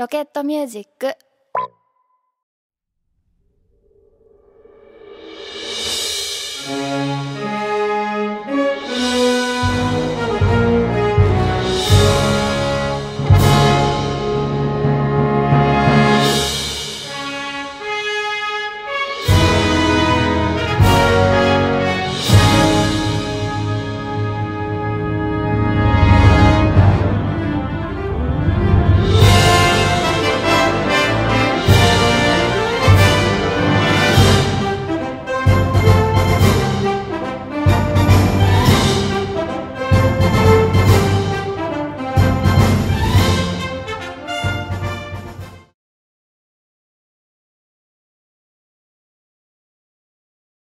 ロケットミュージック「